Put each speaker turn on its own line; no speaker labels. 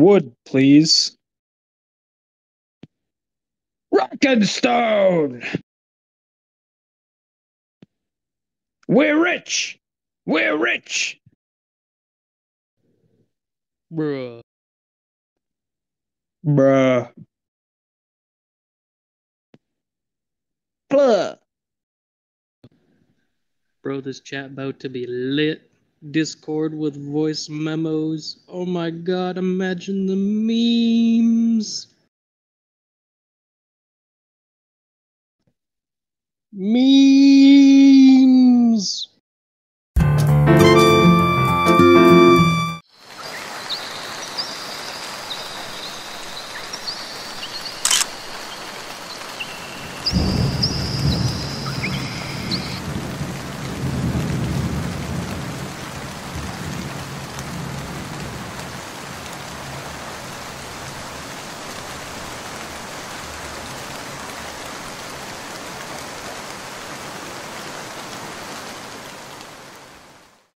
Wood, please. Rock and stone! We're rich! We're rich!
Bruh.
Bruh. Blah.
Bro, this chat about to be lit. Discord with voice memos. Oh my god, imagine the memes. Memes.